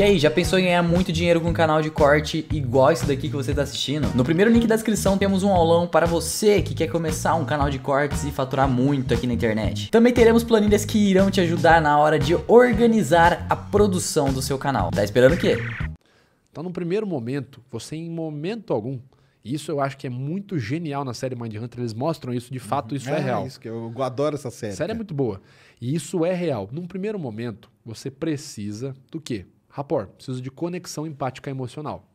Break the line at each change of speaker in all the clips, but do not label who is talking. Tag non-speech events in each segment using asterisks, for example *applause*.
E aí, já pensou em ganhar muito dinheiro com um canal de corte igual esse daqui que você está assistindo? No primeiro link da descrição temos um aulão para você que quer começar um canal de cortes e faturar muito aqui na internet. Também teremos planilhas que irão te ajudar na hora de organizar a produção do seu canal. Tá esperando o quê?
Então, no primeiro momento, você em momento algum, isso eu acho que é muito genial na série Mind Hunter, eles mostram isso, de fato isso é, é real.
Isso que eu adoro essa série.
A série é muito boa. E isso é real. Num primeiro momento, você precisa do quê? Rapport. Preciso de conexão empática emocional,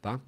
tá?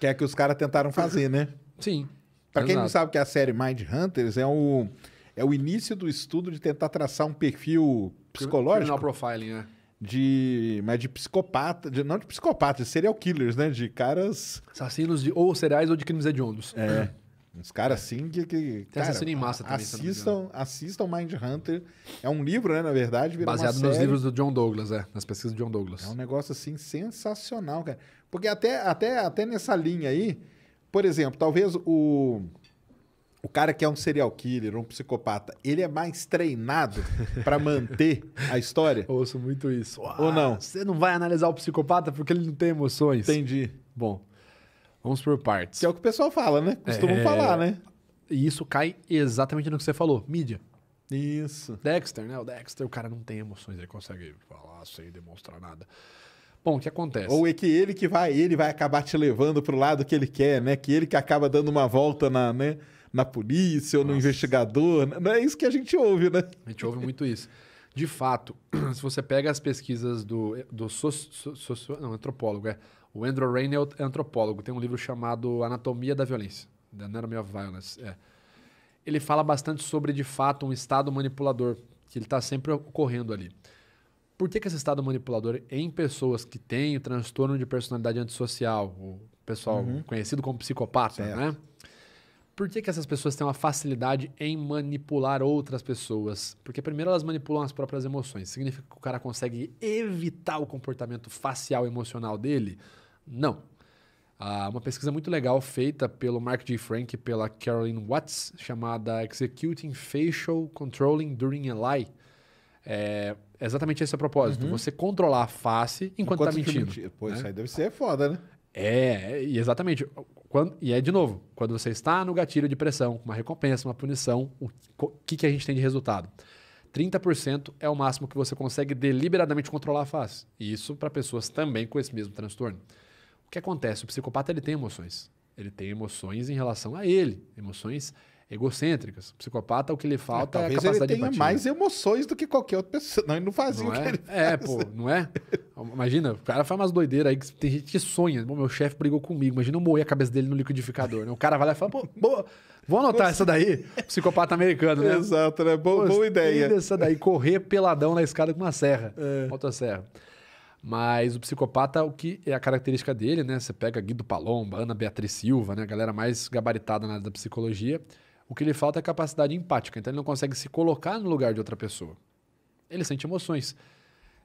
Que é que os caras tentaram fazer, né? *laughs*
Sim.
Para quem não sabe que é a série Mind Hunters é o, é o início do estudo de tentar traçar um perfil psicológico.
Criminal profiling, né?
De, mas de psicopata, de, não de psicopata, de serial killers, né? De caras.
Assassinos de, ou cereais ou de crimes hediondos.
É. *laughs* Uns caras assim que. que
Tem cara, em massa também.
Assistam, assistam Mind Hunter. É um livro, né? Na verdade.
Baseado nos livros do John Douglas, é. Nas pesquisas do John Douglas.
É um negócio assim sensacional, cara. Porque até, até, até nessa linha aí, por exemplo, talvez o. O cara que é um serial killer, um psicopata, ele é mais treinado para *laughs* manter a história?
Ouço muito isso.
Ou não?
Você não vai analisar o psicopata porque ele não tem emoções.
Entendi.
Bom, Vamos por partes.
Que é o que o pessoal fala, né? Costumam é... falar, né?
E isso cai exatamente no que você falou, mídia.
Isso.
Dexter, né? O Dexter, o cara não tem emoções, ele consegue falar sem demonstrar nada. Bom, o que acontece?
Ou é que ele que vai, ele vai acabar te levando pro lado que ele quer, né? Que ele que acaba dando uma volta na, né? na polícia ou Nossa. no investigador. Não é isso que a gente ouve, né?
A gente ouve muito isso. De fato, *clears throat* se você pega as pesquisas do, do socio, não, antropólogo, é, o Andrew Rain é antropólogo, tem um livro chamado Anatomia da Violência, The Anatomy of Violence. É. Ele fala bastante sobre, de fato, um estado manipulador, que ele está sempre ocorrendo ali. Por que, que esse estado manipulador em pessoas que têm transtorno de personalidade antissocial, o pessoal uhum. conhecido como psicopata, certo. né? Por que, que essas pessoas têm uma facilidade em manipular outras pessoas? Porque primeiro elas manipulam as próprias emoções. Significa que o cara consegue evitar o comportamento facial emocional dele? Não. Ah, uma pesquisa muito legal feita pelo Mark G. Frank e pela Caroline Watts, chamada Executing Facial Controlling During a Lie. É exatamente esse é o propósito. Uhum. Você controlar a face enquanto está mentindo. Mentir.
Pô, né? isso aí deve ser foda, né?
É, e exatamente. Quando, e é de novo, quando você está no gatilho de pressão, uma recompensa, uma punição, o que, que a gente tem de resultado? 30% é o máximo que você consegue deliberadamente controlar a face. E isso para pessoas também com esse mesmo transtorno. O que acontece? O psicopata ele tem emoções. Ele tem emoções em relação a ele, emoções egocêntricas. O psicopata, o que lhe falta é, é a capacidade ele tenha
de mais emoções do que qualquer outra pessoa. Não, ele não fazia não o que
é?
ele
É, pô, não é? Imagina, o cara faz umas doideiras aí que tem gente que sonha. Bom, meu chefe brigou comigo. Imagina eu moer a cabeça dele no liquidificador. Né? O cara vai lá e fala, pô, boa, vou anotar essa daí. Psicopata americano, né?
Exato, né? Boa, boa ideia.
Essa daí, correr peladão na escada com uma serra. É. Motosserra. Mas o psicopata, o que é a característica dele, né? Você pega Guido Palomba, Ana Beatriz Silva, né? A galera mais gabaritada na área da psicologia. O que lhe falta é capacidade empática. Então ele não consegue se colocar no lugar de outra pessoa. Ele sente emoções.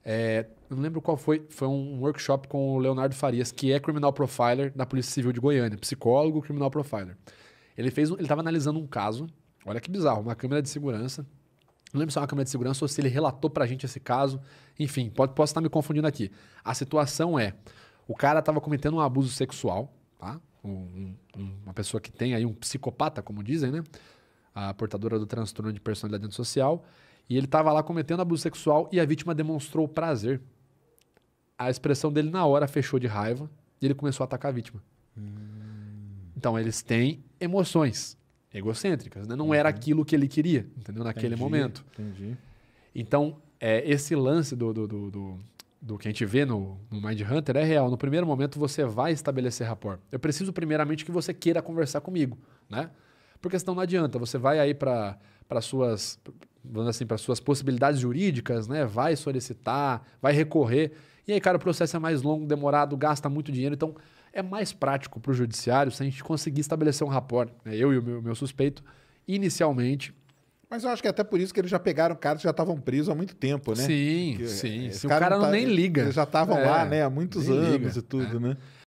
É, eu não lembro qual foi. Foi um workshop com o Leonardo Farias, que é criminal profiler da Polícia Civil de Goiânia, psicólogo, criminal profiler. Ele fez, ele estava analisando um caso. Olha que bizarro, uma câmera de segurança não lembro se é uma câmera de segurança ou se ele relatou pra gente esse caso. Enfim, pode, posso estar me confundindo aqui. A situação é: o cara estava cometendo um abuso sexual, tá? Um, um, uma pessoa que tem aí um psicopata, como dizem, né? A portadora do transtorno de personalidade antissocial. E ele estava lá cometendo abuso sexual e a vítima demonstrou prazer. A expressão dele na hora fechou de raiva e ele começou a atacar a vítima. Hum. Então, eles têm emoções egocêntricas, né? Não uhum. era aquilo que ele queria, entendeu? Naquele
entendi,
momento.
Entendi.
Então, é, esse lance do, do, do, do, do que a gente vê no, no Mind Hunter é real. No primeiro momento, você vai estabelecer rapport. Eu preciso, primeiramente, que você queira conversar comigo, né? Porque senão não adianta. Você vai aí para suas, vamos assim, para suas possibilidades jurídicas, né? Vai solicitar, vai recorrer. E aí, cara, o processo é mais longo, demorado, gasta muito dinheiro. Então, é mais prático para o judiciário se a gente conseguir estabelecer um rapport. Né? Eu e o meu, meu, suspeito, inicialmente.
Mas eu acho que é até por isso que eles já pegaram caras que já estavam presos há muito tempo, né?
Sim, sim. Se o cara não, tá, nem liga.
Eles já estavam é, lá, né? Há muitos anos liga, e tudo, é. né?